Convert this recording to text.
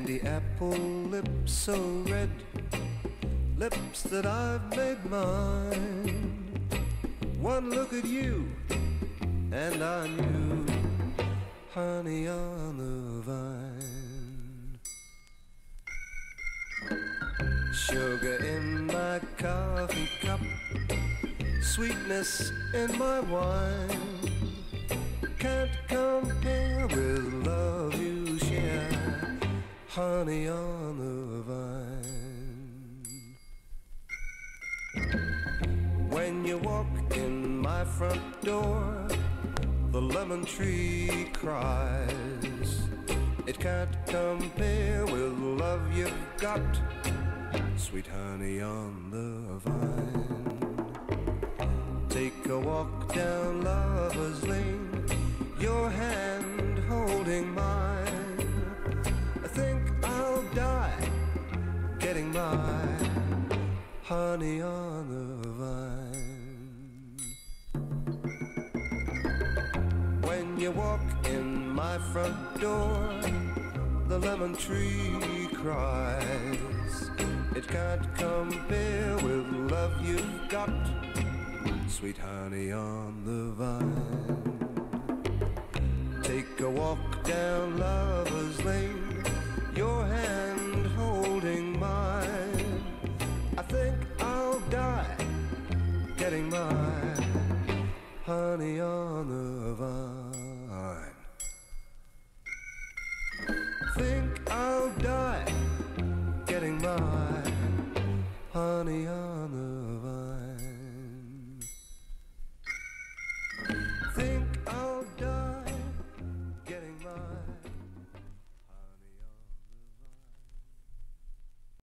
Candy apple lips so red, lips that I've made mine. One look at you, and I knew honey on the vine. Sugar in my coffee cup, sweetness in my wine. Honey on the vine. When you walk in my front door, the lemon tree cries. It can't compare with the love you've got, sweet honey on the vine. Take a walk down Lover's honey on the vine. When you walk in my front door, the lemon tree cries. It can't compare with love you've got, sweet honey on the vine. Take a walk down Lover's getting my honey on the vine. Think I'll die getting the